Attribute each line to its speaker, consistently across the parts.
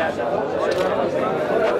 Speaker 1: Gracias.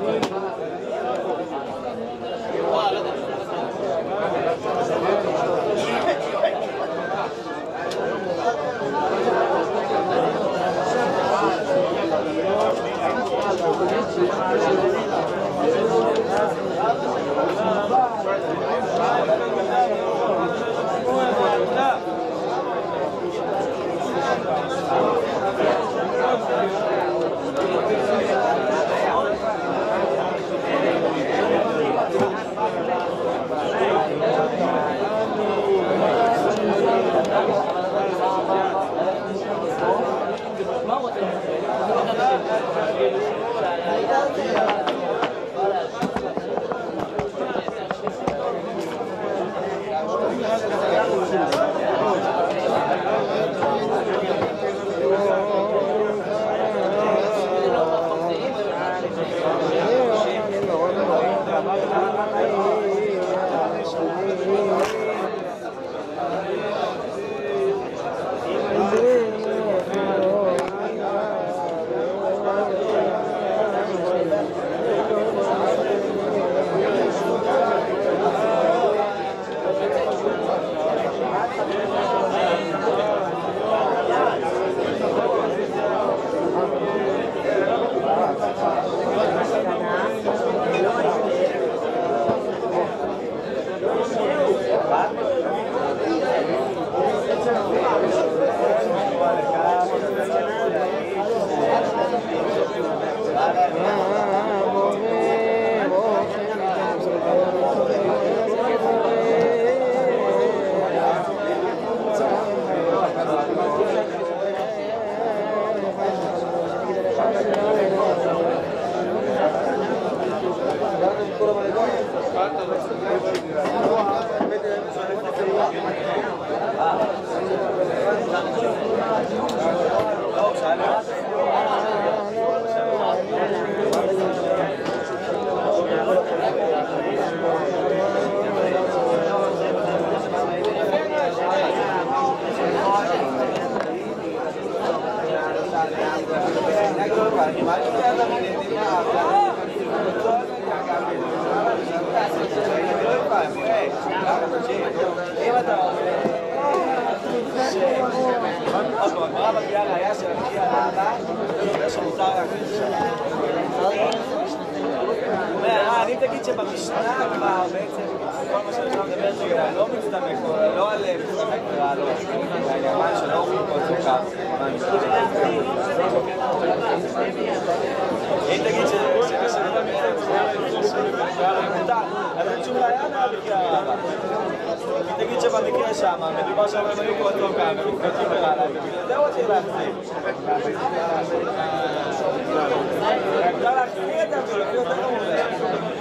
Speaker 1: אם תגיד שבמשנה כבר בעצם כל מה שהמשנה מדברת רגע לא מסתמך, לא על מסתמך ורעלות, העניין שלא אוכלים כל סוכר. אם תגיד שמה. אם שבמקרה שם, מדובר שם הם היו כל סוכר ומסתמכים ורעלות, ובגלל זה רציתי להחזיר. אפשר להחזיר את זה, לפי יותר מעולה.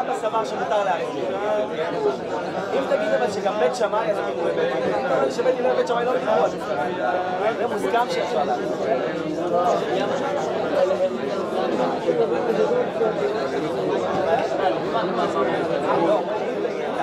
Speaker 1: אבא סבר שמותר להחזיר. אם תגיד אבל שגם בית שמאי, אז כאילו בית שמאי, שבית הלל ובית שמאי לא מתחרות. זה מוסכם שאפשר להחזיר.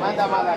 Speaker 2: Manda mal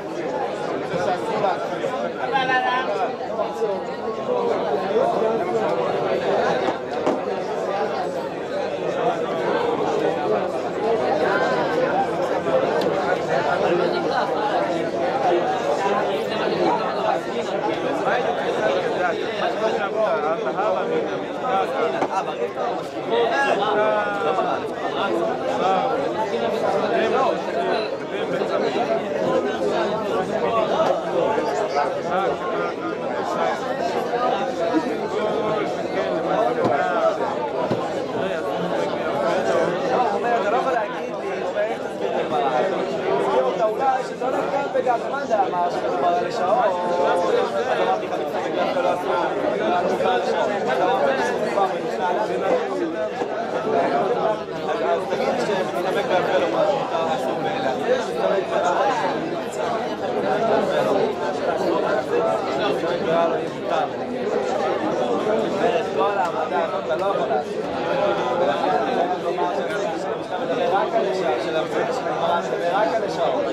Speaker 1: רק על השעות.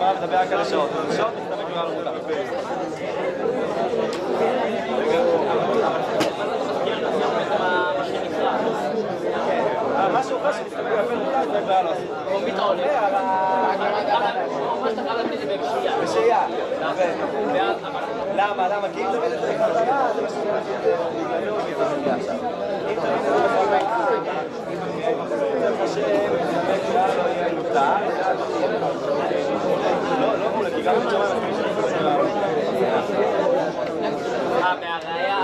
Speaker 1: הגמרא מדבר רק על השעות. השעות מסתבר גמרא לא מותר. אה, משהו אחר שצריך לקבל אותה, זה בעיה לעשות. או ביטחון. בשהייה. למה? למה? כי אם תמיד את זה
Speaker 3: אה, זה מה
Speaker 1: שאתה Ah, pera, é a...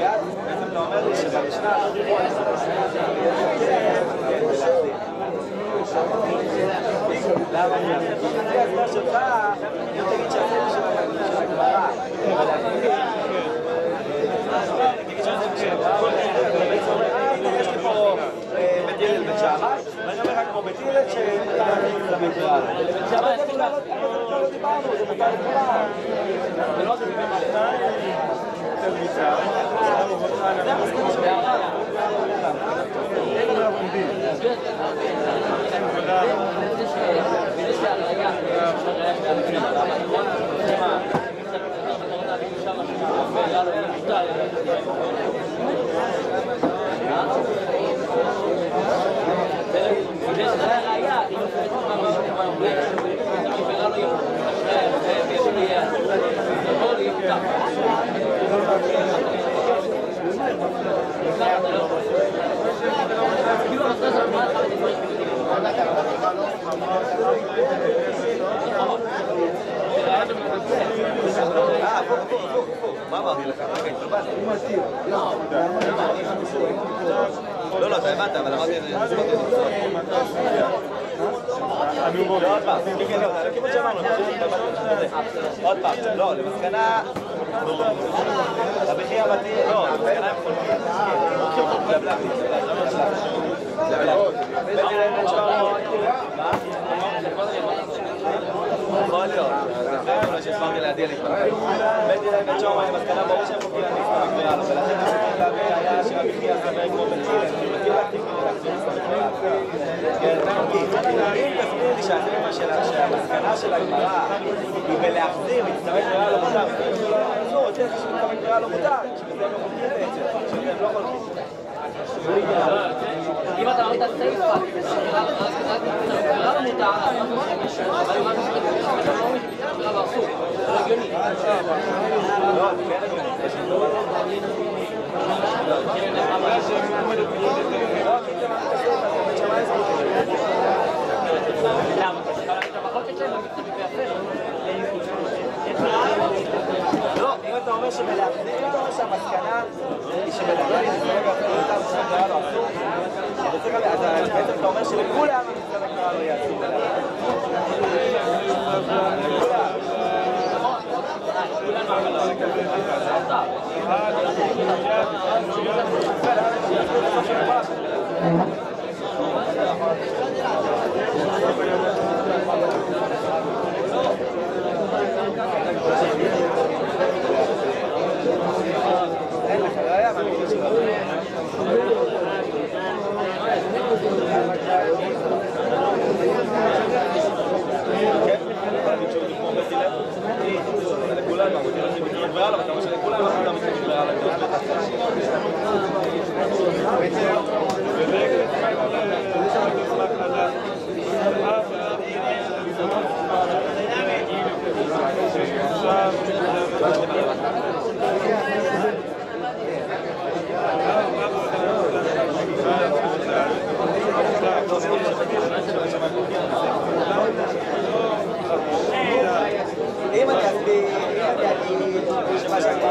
Speaker 1: Yeah, it's not a good. ואני אומר רק כמו בית הלל שאתה במקרא. זה המסלול של עומדים. Thank you. לא, לא, אתה הבנת, אבל אמרתי את זה. לא, עוד פעם, כן, כן, לא, לא, למסקנה... חייא מתאים, לא, למסקנה הם חולקים. יכול להיות, זה מה שהסברתי לעדי להתפלל. בית דין בית שומע, מסקנה ברור שהם מצווה מקריאה לו, ולכן צריך להביא היה שרבי חייא סבר כמו דין, אני מכיר מצווה מקריאה. אם תסביר לי של הגמרא מקריאה לא חולקים בעצם.
Speaker 3: אם אתה ראית סיפה, קרא לו מותר, אבל מה זה לא הגיוני.
Speaker 1: לא, כן.
Speaker 3: למה? את.
Speaker 1: לא, אם אתה אומר שבלהחזיר, אם אתה אומר שהמסקנה היא שבלהחזיר זה רגע אחרי אותה מצווה קרה לו אסור, אז זה גם- אז בעצם אתה אומר שלכולם המצווה קרה לו יהיה אסור. לכולם. אין לך ראיה מהמקרה שלך. כן, להגיד שהוא כמו בית הלל. לכולם, אנחנו רוצים להגיד מצווה קריאה לו, ואתה אומר שלכולם אנחנו גם מצווה קריאה לו. אם אני אסביר, אם אני אגיד שמה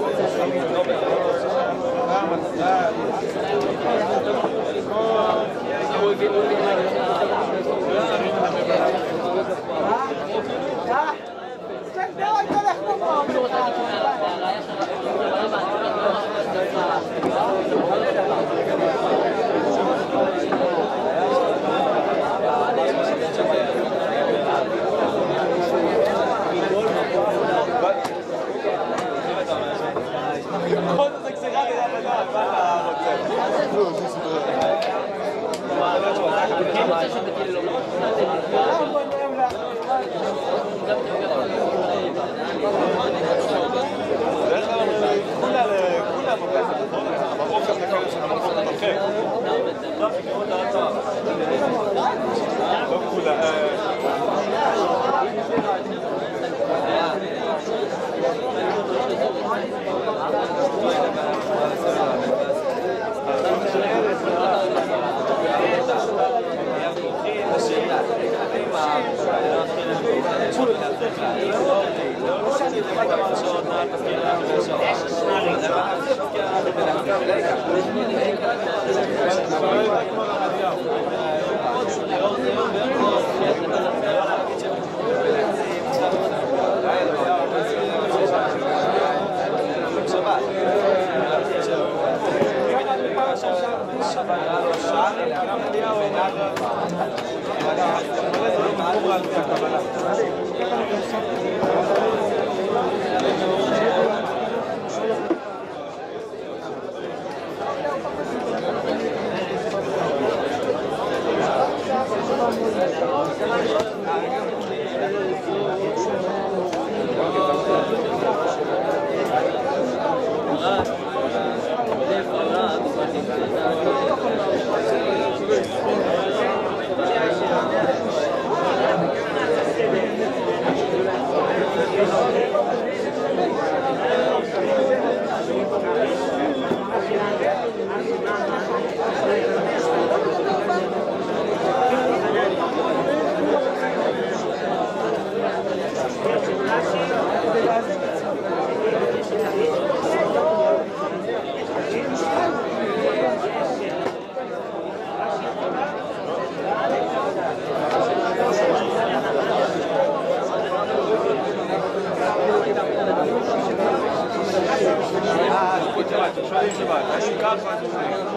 Speaker 1: שבת, שואלים שבת, אני ככה, אז הוא אומר.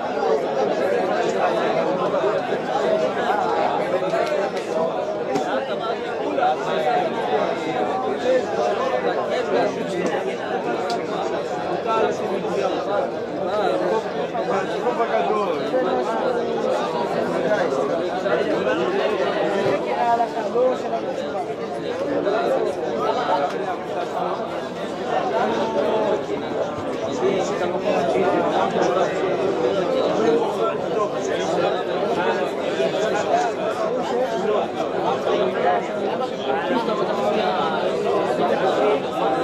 Speaker 2: Obrigado.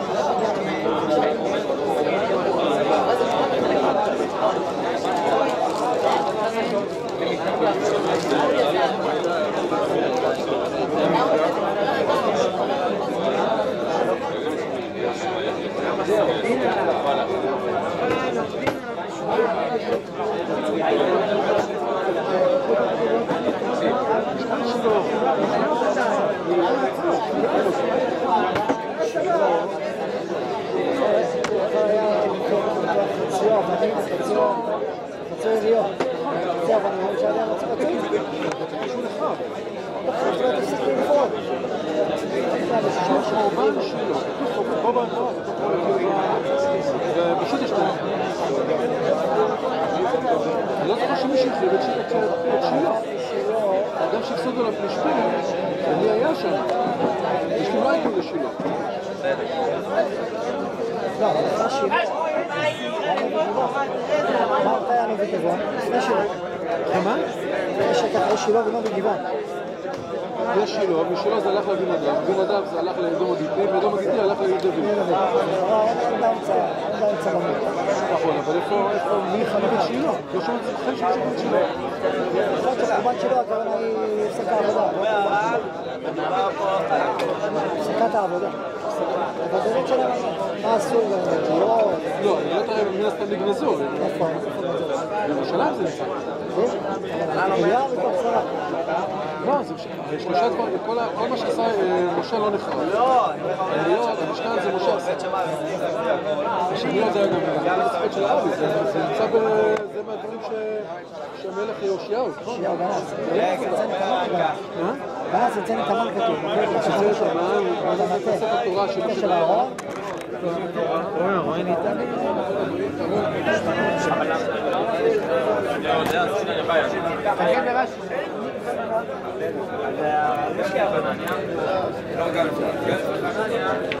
Speaker 2: שמישהו החליט את שילה. האדם שהפסוד עליו פלישתים, אני היה שם. פלישתים לא
Speaker 4: אחרי שילה. מה? לפני.
Speaker 2: כמה?
Speaker 4: יש שילה ונובי גבעון.
Speaker 2: יש שילה, ושילה זה הלך לאבינדב, אבינדב זה הלך לאדום הגיטי, ואדום הגיטי הלך ליהודה דוד.
Speaker 4: לא, אין באמצע, אין באמצע למות.
Speaker 2: נכון, אבל איפה, איפה, מי חלק את שילה? לא שמצאתי את שילה.
Speaker 4: יכול להיות שחורבן שילה הכוונה היא הפסקת העבודה. הפסקת העבודה. אבל באמת שלהם, מה? לא,
Speaker 2: לא, אני לא טועה, מן הסתם נגנזו.
Speaker 4: איפה?
Speaker 2: בירושלים זה נמצא.
Speaker 4: שרה.
Speaker 2: לא, זה שלושה דברים, כל מה שעשה אה, משה לא נחרב. לא, המשכן זה משה עשה. השני הזה היה גם המשחק של האבי, זה זה נמצא ב... זה מהדברים שהמלך יאשיהו, נכון?
Speaker 4: יאו,
Speaker 2: אה?
Speaker 4: גנץ יוצא מתמר כתוב. של
Speaker 1: לרש"י.